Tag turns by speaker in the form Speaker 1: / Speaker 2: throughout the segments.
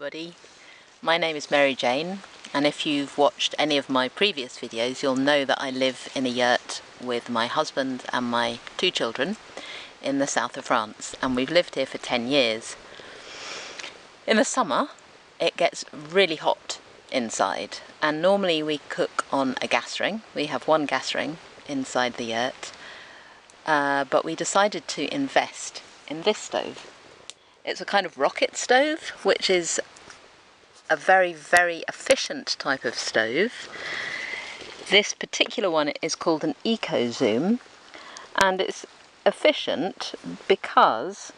Speaker 1: everybody, my name is Mary Jane and if you've watched any of my previous videos you'll know that I live in a yurt with my husband and my two children in the south of France and we've lived here for 10 years. In the summer it gets really hot inside and normally we cook on a gas ring. We have one gas ring inside the yurt uh, but we decided to invest in this stove. It's a kind of rocket stove, which is a very, very efficient type of stove. This particular one is called an EcoZoom, and it's efficient because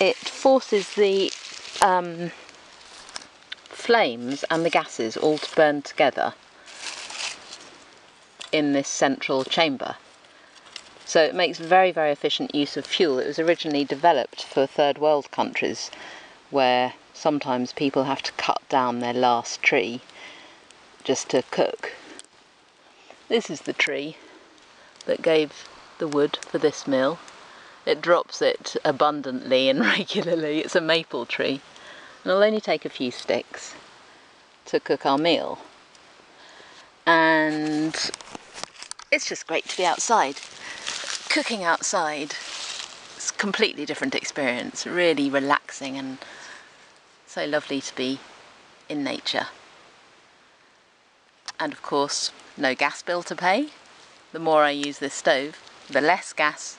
Speaker 1: it forces the um, flames and the gases all to burn together in this central chamber. So it makes very, very efficient use of fuel. It was originally developed for third world countries where sometimes people have to cut down their last tree just to cook. This is the tree that gave the wood for this mill. It drops it abundantly and regularly. It's a maple tree. And it'll only take a few sticks to cook our meal. And it's just great to be outside cooking outside is a completely different experience, really relaxing and so lovely to be in nature. And of course, no gas bill to pay. The more I use this stove, the less gas,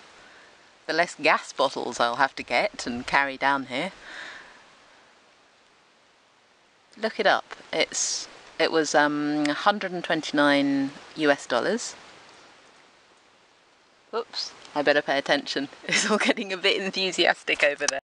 Speaker 1: the less gas bottles I'll have to get and carry down here. Look it up. It's it was um, 129 US dollars Oops, I better pay attention. It's all getting a bit enthusiastic over there.